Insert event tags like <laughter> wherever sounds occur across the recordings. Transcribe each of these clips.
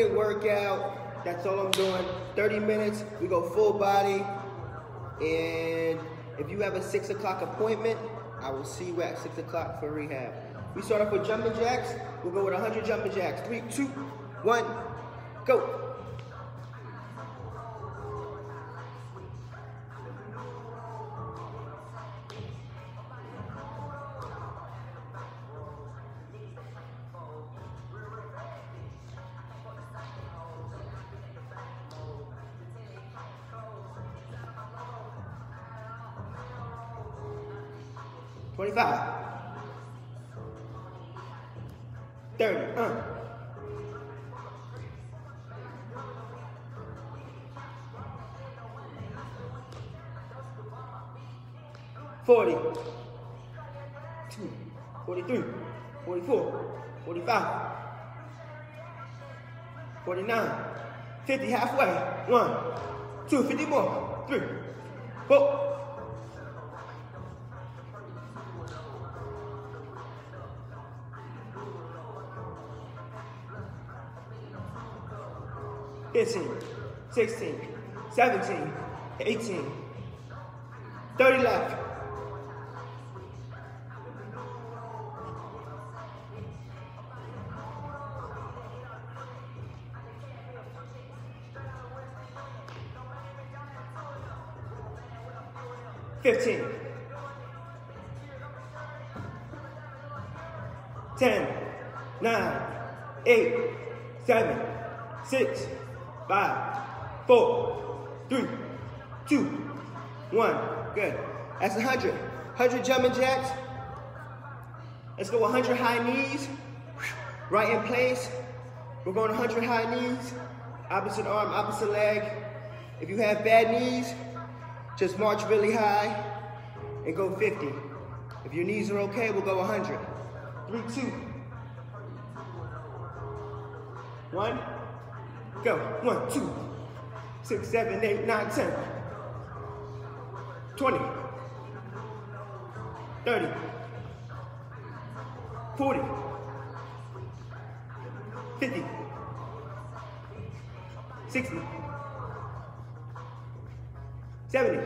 30 minute workout. That's all I'm doing. 30 minutes. We go full body. And if you have a six o'clock appointment, I will see you at six o'clock for rehab. We start off with jumping jacks. We'll go with 100 jumping jacks. Three, two, one, go. 45, 49, 50 halfway. One, two, 50 more. Three, four. Fifteen, sixteen, seventeen, eighteen, thirty left. Fifteen. Ten. Nine. Eight. Seven. Six. Five. Four. Three. Two. One. Good. That's 100. 100 jumping jacks. Let's go 100 high knees. Right in place. We're going 100 high knees. Opposite arm, opposite leg. If you have bad knees, just march really high and go 50. If your knees are okay, we'll go 100. Three, two. One. Go. One, two, six, seven, eight, nine, ten. 20. 30. 40. 50. 60. 70.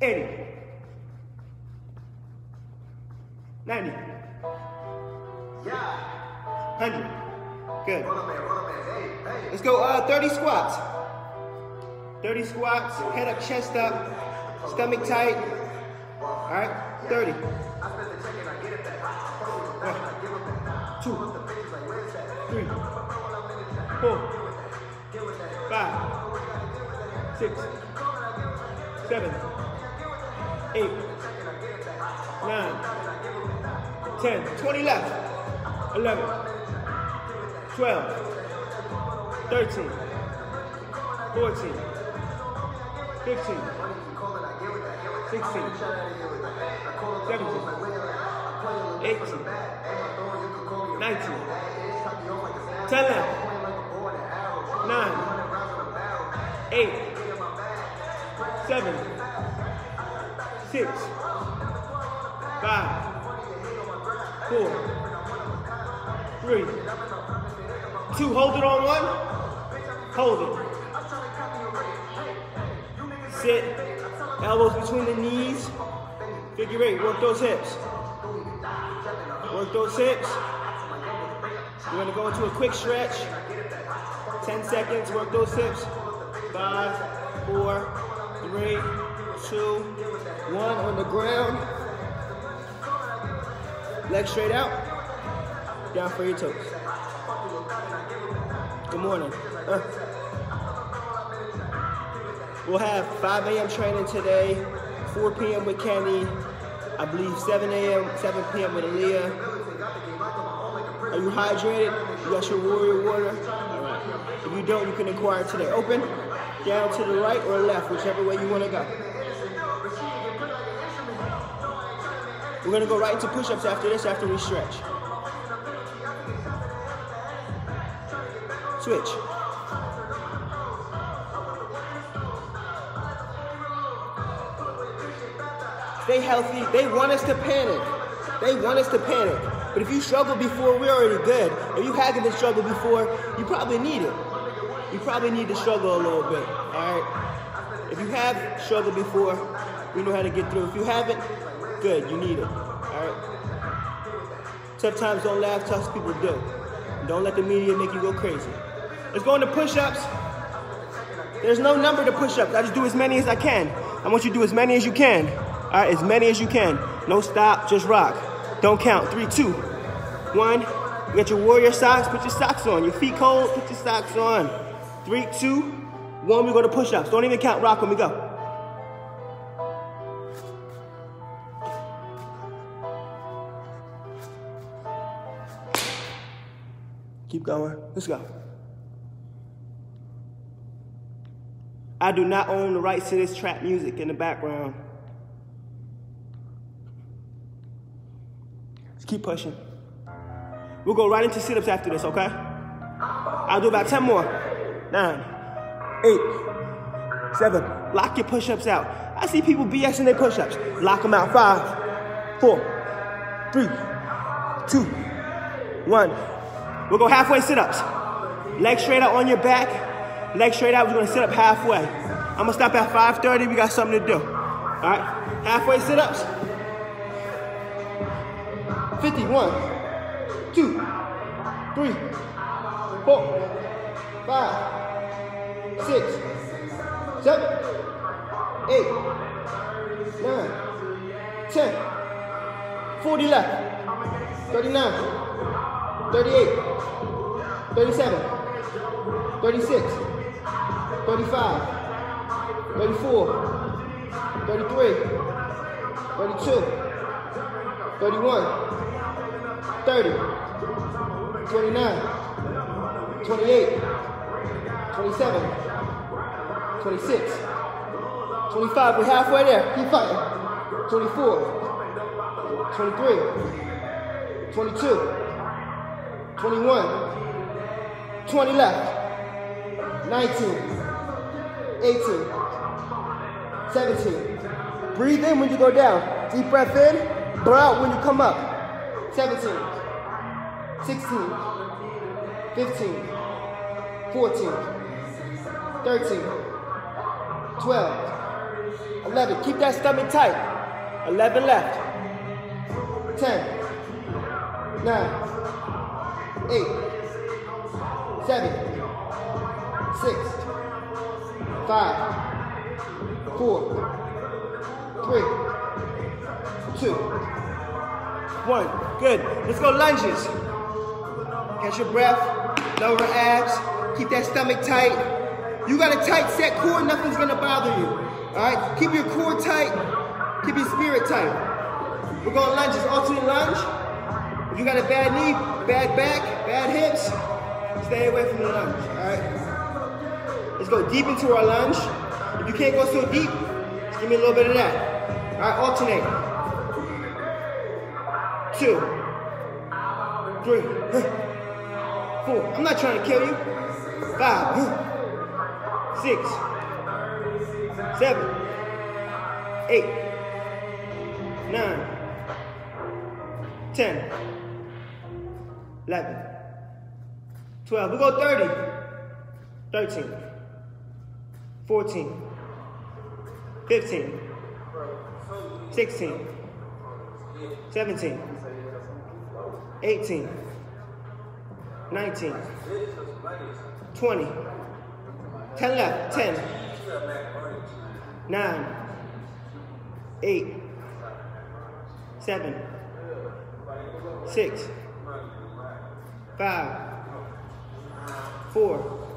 80. 90. Yeah. 100. Good. Run up man, up. Hey, hey. Let's go uh, 30 squats. 30 squats, head up, chest up, stomach tight. All right, 30. I spent the check and I get it back. I fuck with the back and I give it back. Two. The bitches like, where's that? Three, four, five, six, seven, eight, nine, ten, 20 left, 11, 12, 13, 14, 15, 16, 17, 18, 19, 10 left, 9, 8, 7, 6, 5, 4, 3, 2. Hold it on one. Hold it. Sit. Elbows between the knees. Figure eight. Work those hips. Work those hips. We're gonna go into a quick stretch. 10 seconds, work those hips. Five, four, three, two, one on the ground. Legs straight out. Down for your toes. Good morning. Uh. We'll have 5 a.m. training today, 4 p.m. with Kenny, I believe 7 a.m., 7 p.m. with Aaliyah. Are you hydrated? You got your warrior water? If you don't, you can inquire today. Open, down to the right or left, whichever way you want to go. We're gonna go right into push-ups after this, after we stretch. Switch. Stay healthy. They want us to panic. They want us to panic. But if you struggled before, we're already good. If you haven't struggled before, you probably need it. You probably need to struggle a little bit. All right. If you have struggled before, we know how to get through. If you haven't, good. You need it. All right. Tough times don't last. Tough people do. Don't let the media make you go crazy. Let's go into push-ups. There's no number to push-ups. I just do as many as I can. I want you to do as many as you can. All right, as many as you can. No stop, just rock. Don't count. Three, two, one. You got your warrior socks. Put your socks on. Your feet cold. Put your socks on. Three, two, one. We go to push-ups. Don't even count. Rock when we go. Keep going. Let's go. I do not own the rights to this trap music in the background. Keep pushing. We'll go right into sit ups after this, okay? I'll do about 10 more. Nine, eight, seven. Lock your push ups out. I see people BSing their push ups. Lock them out. Five, four, three, two, one. We'll go halfway sit ups. Legs straight out on your back. Legs straight out. We're gonna sit up halfway. I'm gonna stop at 5:30. We got something to do. All right. Halfway sit ups. 51, 2, 3, 4, 5, 6, 7, 8, 9, 10, 40 left, 39, 38, 37, 36, 35, 34, 33, 32, 31, 30, 29, 28, 27, 26, 25. We're halfway there. Keep fighting. 24, 23, 22, 21, 20 left, 19, 18, 17. Breathe in when you go down. Deep breath in, blow out when you come up. 17, 16, 15, 14, 13, 12, 11. Keep that stomach tight. 11 left. 10, 9, 8, 7, 6, 5, 4, 3, 2, one. Good. Let's go lunges. Catch your breath. Lower abs. Keep that stomach tight. You got a tight set core, nothing's gonna bother you. Alright? Keep your core tight. Keep your spirit tight. We're going lunges. Alternate lunge. If you got a bad knee, bad back, bad hips, stay away from the lunge. Alright? Let's go deep into our lunge. If you can't go so deep, just give me a little bit of that. Alright, alternate two, three, four. I'm not trying to kill you. Five, six, seven, eight, nine, ten, eleven, twelve. We go 30, 13, 14, 15, 16, 17, 18, 19, 20, 10 left, 10, 9, 8, 7, 6, 5, 4,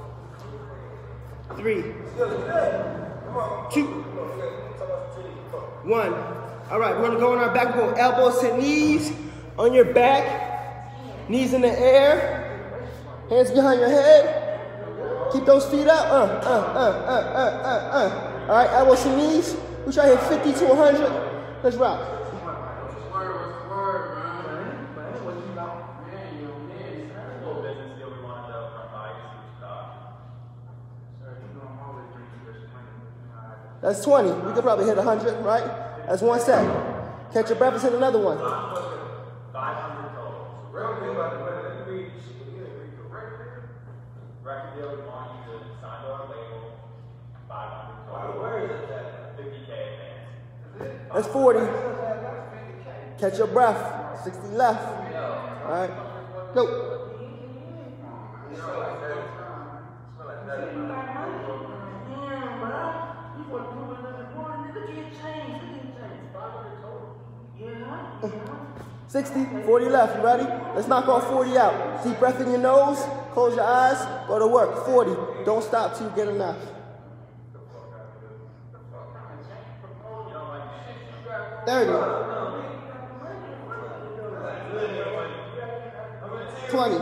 3, 2, 1. All right, we're gonna go on our back, go elbows to knees on your back. Knees in the air, hands behind your head. Keep those feet up. Uh, uh, uh, uh, uh, uh, uh. All right, elbows to knees. We try to hit 50 to 100. Let's rock. That's 20. We could probably hit 100, right? That's one set. Catch your breath and hit another one. Record deal, we want you to sign to our label, five hundred total. Where is it at? Fifty K advance. That's 40. Catch your breath. 60 left. All right. Go. Damn, bro. You want to do another one? Nigga, get changed. We get changed. 500 total. Yeah. 60, 40 left. You ready? Let's knock all 40 out. Deep breath in your nose. Close your eyes. Go to work. 40. Don't stop till you get enough. 30. 20.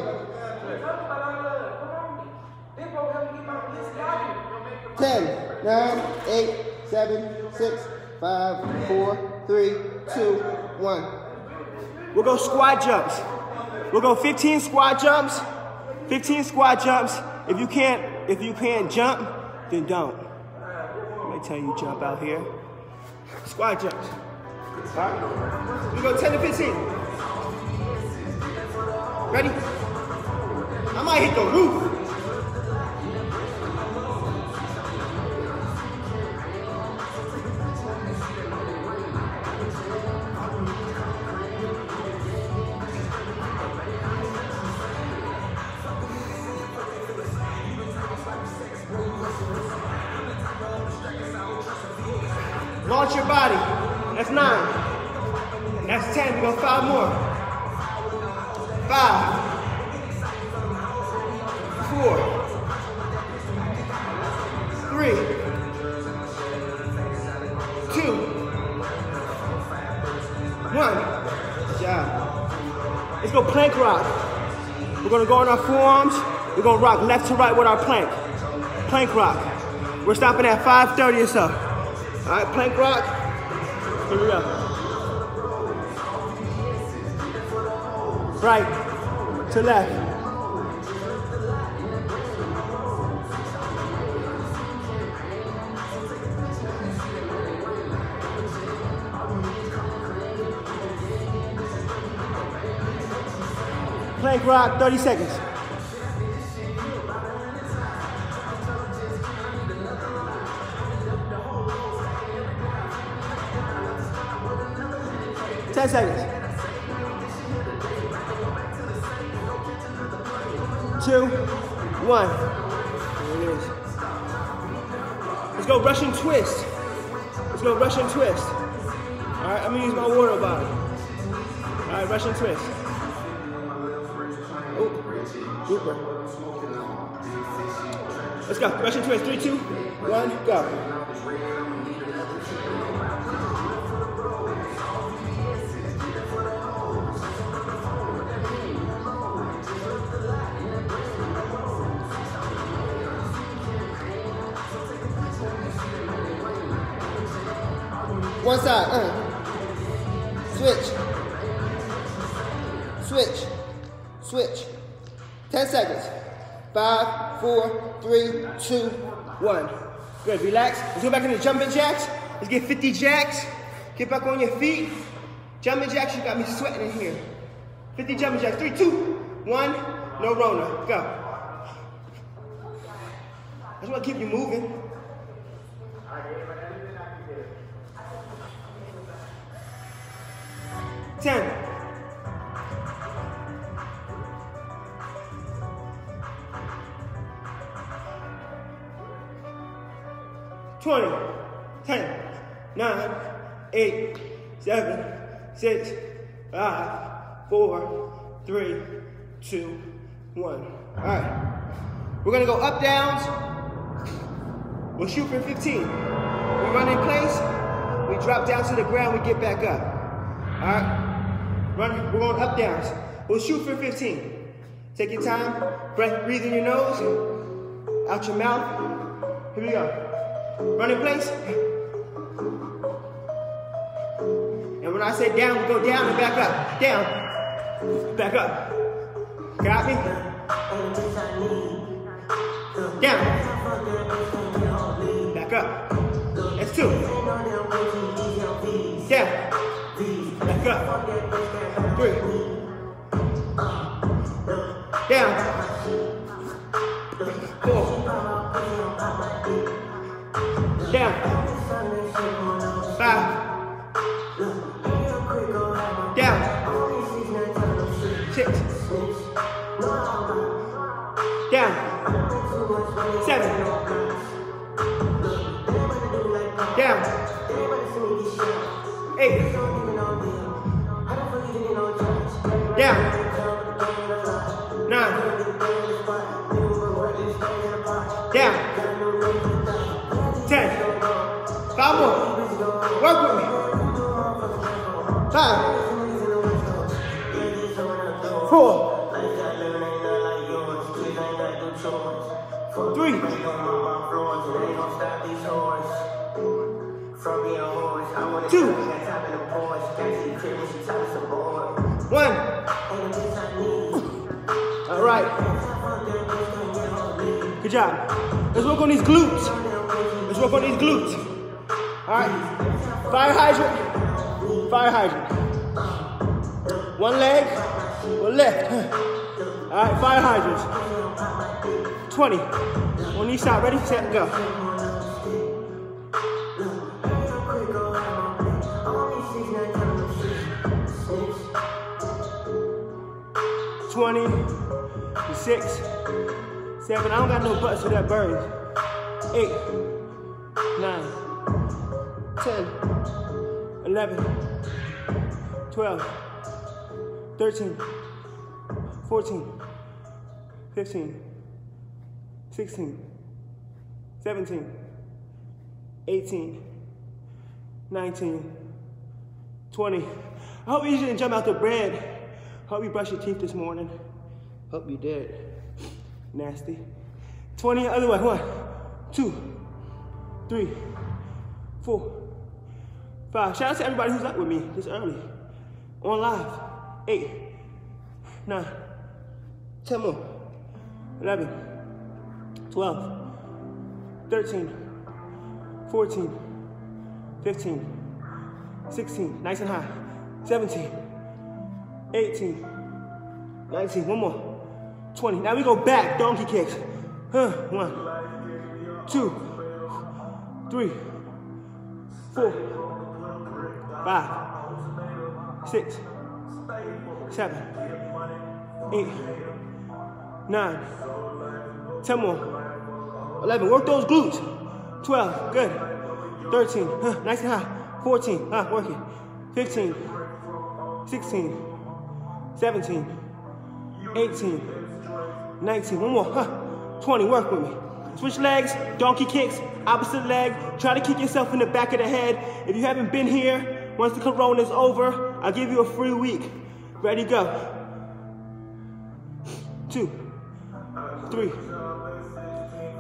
Ten, nine, eight, seven, six, five, four, three, two, one. We'll go squat jumps. We'll go 15 squat jumps. 15 squat jumps. If you can't, if you can't jump, then don't. Let me tell you jump out here. Squat jumps. Alright? We go 10 to 15. Ready? I might hit the roof. Launch your body. That's nine. That's ten. We go five more. Five. Four. Three. Two. One. Good job. Let's go plank rock. We're gonna go on our forearms. We're gonna rock left to right with our plank. Plank rock. We're stopping at 5.30 or so. All right, plank rock. Here we go. Right to left. Plank rock, 30 seconds. Ten seconds. Two, one. There it is. Let's go Russian twist. Let's go Russian twist. All right, I'm gonna use my water bottle. All right, Russian twist. Oh, super. Let's go. Russian twist. Three, two, one, go. One side. Uh. Switch. Switch. Switch. Ten seconds. Five, four, three, two, one. Good. Relax. Let's go back into jumping jacks. Let's get 50 jacks. Get back on your feet. Jumping jacks. You got me sweating in here. 50 jumping jacks. Three, two, one. No Rona. Go. I just want to keep you moving. Ten. Twenty. Ten. Nine. Eight. Seven. Six. Five. Four. Three. Two. One. All right. We're gonna go up downs. We'll shoot for 15. We run in place. We drop down to the ground. We get back up. All right. Run. We're going up downs. We'll shoot for 15. Take your time. Breath. Breathe in your nose. Out your mouth. Here we go. Run in place. And when I say down, we go down and back up. Down. Back up. Got me? Down. Back up. That's two. Down. Back up three. Down. Four. Down. Five. Down. Six. Down. Seven. Down. Eight. Job. Let's work on these glutes. Let's work on these glutes. All right. Fire hydrant. Fire hydrant. One leg, one left. <laughs> All right, fire hydrants. 20. On each side. Ready, set, go. Twenty, six, seven. I don't got no butts for that bird. Eight, nine, ten, eleven, twelve, thirteen, fourteen, fifteen, sixteen, seventeen, eighteen, nineteen, twenty. I hope you didn't jump out the bed. Hope you brushed your teeth this morning. Hope you did. Nasty. 20 other way. One, two, three, four, five. Shout out to everybody who's up with me this early. On live. Eight, nine, ten more. 11, 12, 13, 14, 15, 16, nice and high. 17, 18, 19, one more, 20. Now we go back, donkey kicks. Huh, one, two, three, four, five, six, seven, eight, nine, ten more, 11. Work those glutes. 12, good. 13, huh, nice and high. 14, huh, work it. 15, 16, 17, 18, 19. One more. Huh. 20. Work with me. Switch legs, donkey kicks, opposite leg. Try to kick yourself in the back of the head. If you haven't been here, once the corona is over, I'll give you a free week. Ready, go. Two, three,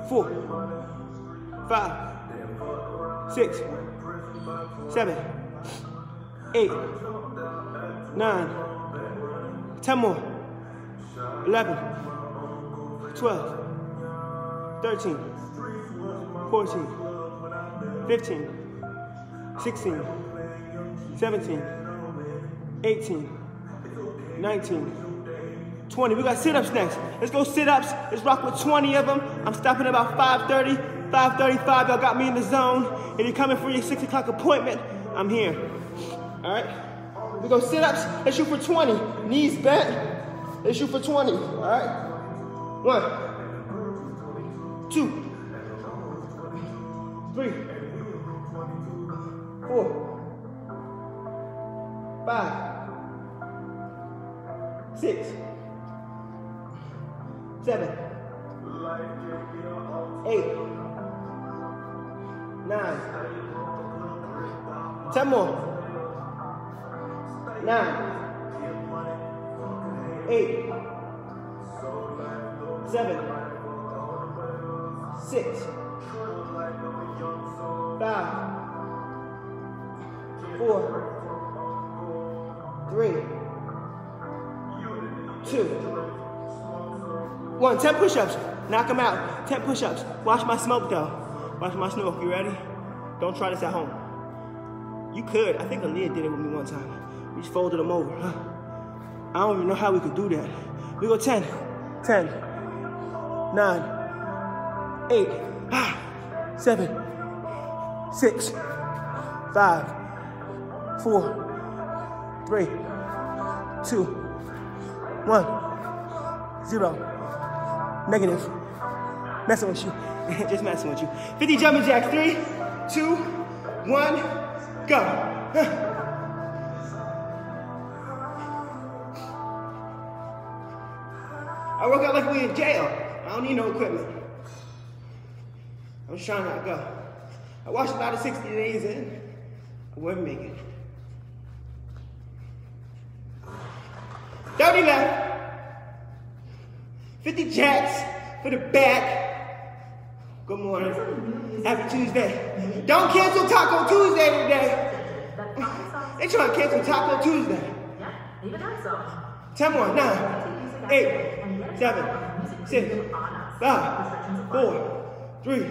four, five, six, seven, eight, nine, ten more, eleven, twelve, thirteen, fourteen, fifteen, sixteen, seventeen, eighteen, nineteen, 20. We got sit-ups next. Let's go sit-ups. Let's rock with 20 of them. I'm stopping about 5.30, 5.35. Y'all got me in the zone. If you're coming for your 6 o'clock appointment, I'm here. All right? We go sit-ups. Let's shoot for 20. Knees bent. Let's shoot for 20. All right? One, two, three, four, five, six, seven, eight, nine, ten more, nine, eight, seven, six, five, four, three, two, one. Ten push-ups. Knock them out. Ten push-ups. Watch my smoke though. Watch my smoke. You ready? Don't try this at home. You could. I think Aaliyah did it with me one time. We just folded them over. Huh? I don't even know how we could do that. We go 10, 10, 9, 8, ah, 7, 6, 5, five, four, three, two, one, zero. Negative. Messing with you. <laughs> Just messing with you. 50 jumping jacks. Three, two, one, go. I work out like we in jail. I don't need no equipment. I'm just trying to go. I watched a lot of 60 days in. I wouldn't make it. 30 left. 50 jacks for the back. Good morning. Happy Tuesday. Don't cancel Taco Tuesday today. They trying to cancel Taco Tuesday. Yeah, even that so. 10 more. 9, 8, 7, 6, 5, 4, 3,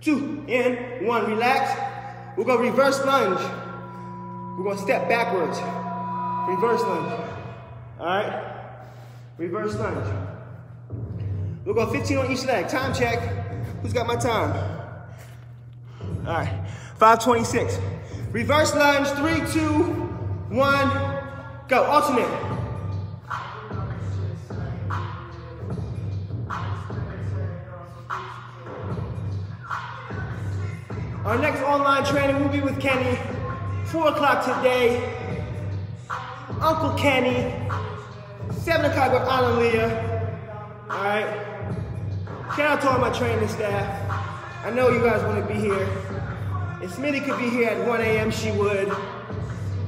2, and 1. Relax. We're going to reverse lunge. We're going to step backwards. Reverse lunge. All right? Reverse lunge. We'll go 15 on each leg. Time check. Who's got my time? All right. 526. Reverse lunge. Three, two, one. Go. Alternate. Our next online training will be with Kenny. 4 o'clock today. Uncle Kenny. 7 o'clock with Anna Leah. Alright. Shout out to all my training staff. I know you guys want to be here. If Smitty could be here at 1 a.m., she would.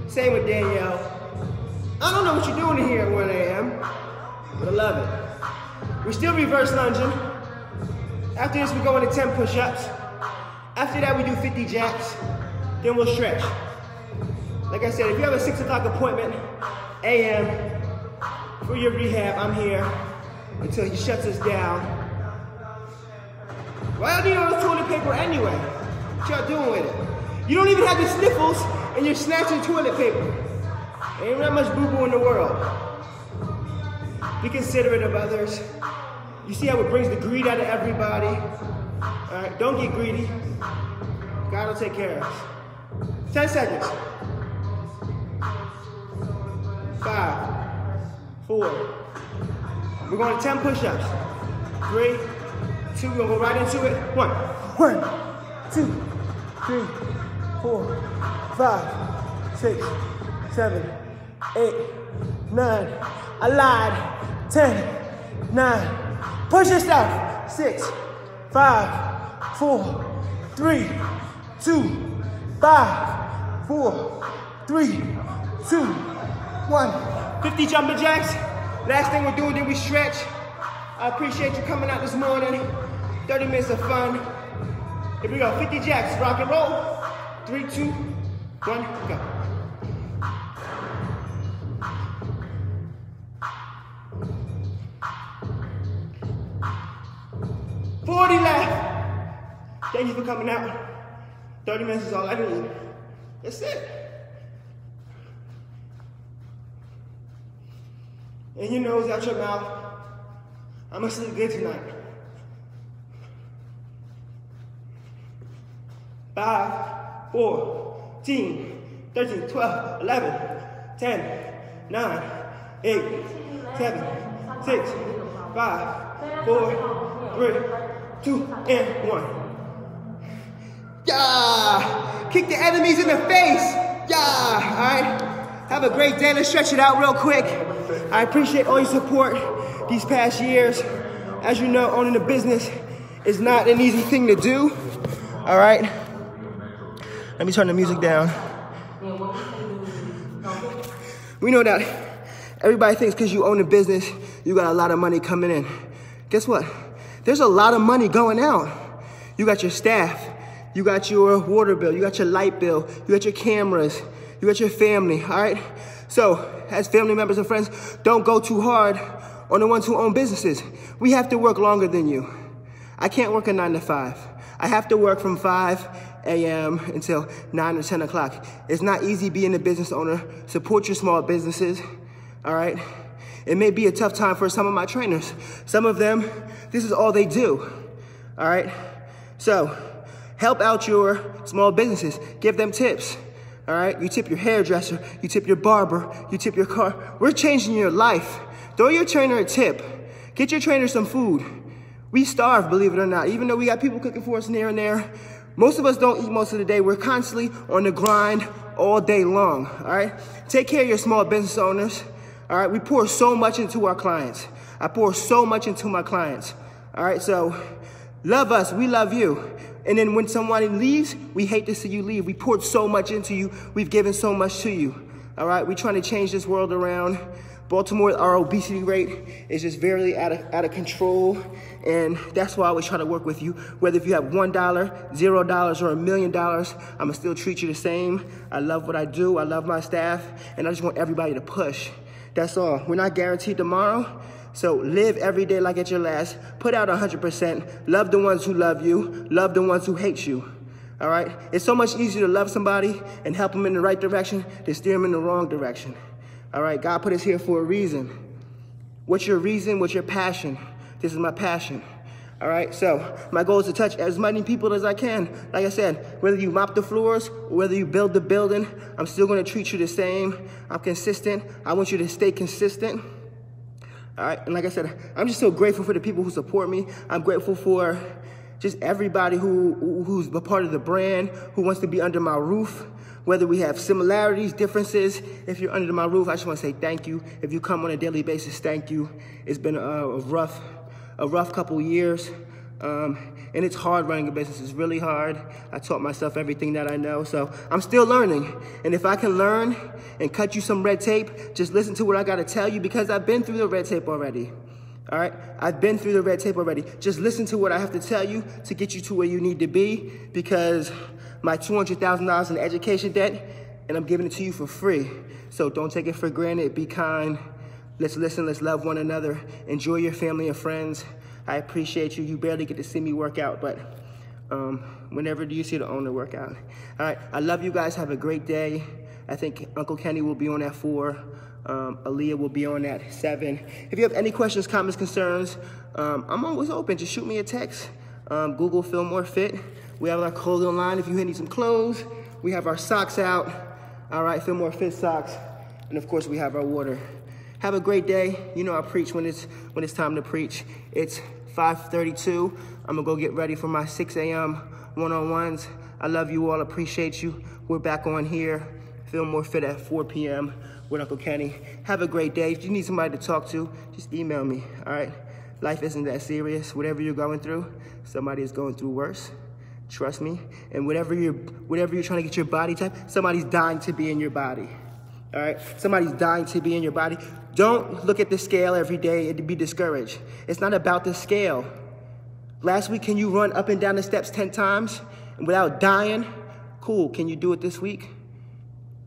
Same with Danielle. I don't know what you're doing here at 1 a.m., but I love it. We're still reverse lunging. After this, we go into 10 push-ups. After that, we do 50 jacks. Then we'll stretch. Like I said, if you have a 6 o'clock appointment, a.m., for your rehab, I'm here until he shuts us down. Why do y'all need all this toilet paper anyway? What y'all doing with it? You don't even have the sniffles and you're snatching toilet paper. Ain't that much boo-boo in the world. Be considerate of others. You see how it brings the greed out of everybody? All right, don't get greedy. God will take care of us. 10 seconds. Five, four. We're going to 10 push-ups. Three, two, we're gonna go right into it. One. One, two, three, four, five, six, seven, eight, nine. I lied. Ten, nine. Push yourself. Six, five, four, three, two, five, four, three, two, one. 50 jumping jacks. Last thing we're doing, then we stretch. I appreciate you coming out this morning. 30 minutes of fun. Here we go, 50 jacks, rock and roll. Three, two, one, go. Thank you for coming out. 30 minutes is all I need. That's it. In your nose, out your mouth. I'm gonna sleep good tonight. Five, four, 13, 13, 12, 11, 10, 9, 8, 7, 6, 5, 4, 3, 2, and 1. Yeah! Kick the enemies in the face! Yeah! Alright? Have a great day. Let's stretch it out real quick. I appreciate all your support these past years. As you know, owning a business is not an easy thing to do. All right? Let me turn the music down. We know that everybody thinks because you own a business, you got a lot of money coming in. Guess what? There's a lot of money going out. You got your staff, you got your water bill, you got your light bill, you got your cameras, you got your family, all right? So, as family members and friends, don't go too hard on the ones who own businesses. We have to work longer than you. I can't work a nine to five. I have to work from 5 a.m. until 9 or 10 o'clock. It's not easy being a business owner. Support your small businesses, all right? It may be a tough time for some of my trainers. Some of them, this is all they do, all right? So, help out your small businesses. Give them tips. All right? You tip your hairdresser, you tip your barber, you tip your car. We're changing your life. Throw your trainer a tip. Get your trainer some food. We starve, believe it or not. Even though we got people cooking for us near and there, most of us don't eat most of the day. We're constantly on the grind all day long, all right? Take care of your small business owners, all right? We pour so much into our clients. I pour so much into my clients, all right? So love us, we love you. And then when someone leaves, we hate to see you leave. We poured so much into you. We've given so much to you. All right, we're trying to change this world around. Baltimore, our obesity rate is just very out of, out of control. And that's why I always try to work with you. Whether if you have $1, $0, or a million dollars, I'm gonna still treat you the same. I love what I do. I love my staff. And I just want everybody to push. That's all. We're not guaranteed tomorrow. So live every day like it's your last. Put out 100%. Love the ones who love you. Love the ones who hate you. All right? It's so much easier to love somebody and help them in the right direction than steer them in the wrong direction. All right, God put us here for a reason. What's your reason? What's your passion? This is my passion. All right, so my goal is to touch as many people as I can. Like I said, whether you mop the floors or whether you build the building, I'm still gonna treat you the same. I'm consistent. I want you to stay consistent. Right, and like I said, I'm just so grateful for the people who support me. I'm grateful for just everybody who who's a part of the brand, who wants to be under my roof whether we have similarities, differences. If you're under my roof, I just want to say thank you. If you come on a daily basis, thank you. It's been a, a rough, a rough couple years. Um, and it's hard running a business. It's really hard. I taught myself everything that I know. So I'm still learning. And if I can learn and cut you some red tape, just listen to what I got to tell you because I've been through the red tape already. All right? I've been through the red tape already. Just listen to what I have to tell you to get you to where you need to be because my $200,000 in education debt, and I'm giving it to you for free. So don't take it for granted. Be kind. Let's listen. Let's love one another. Enjoy your family and friends. I appreciate you. You barely get to see me work out, but um, whenever do you see the owner work out? All right. I love you guys. Have a great day. I think Uncle Kenny will be on at 4. Um, Aaliyah will be on at 7. If you have any questions, comments, concerns, um, I'm always open. Just shoot me a text. Um, Google Phil Mor Fit. We have our clothing line if you need some clothes. We have our socks out. All right, Phil Mor Fit socks. And of course, we have our water. Have a great day. You know I preach when it's when it's time to preach. It's 5:32. I'm gonna go get ready for my 6 a.m. one-on-ones. I love you all. Appreciate you. We're back on here. Phil Mor Fit at 4 p.m. with Uncle Kenny. Have a great day. If you need somebody to talk to, just email me. All right. Life isn't that serious. Whatever you're going through, somebody is going through worse. Trust me. And whatever you're, whatever you're trying to get your body type, somebody's dying to be in your body. All right? Somebody's dying to be in your body. Don't look at the scale every day and be discouraged. It's not about the scale. Last week, can you run up and down the steps 10 times without dying? Cool. Can you do it this week?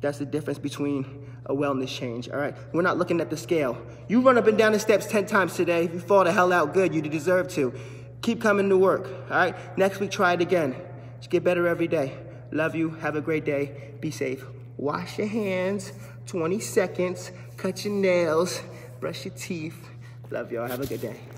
That's the difference between a wellness change, all right? We're not looking at the scale. You run up and down the steps 10 times today. If you fall the hell out good, you deserve to. Keep coming to work, all right? Next week, try it again. Just get better every day. Love you. Have a great day. Be safe. Wash your hands, 20 seconds. Cut your nails. Brush your teeth. Love y'all. Have a good day.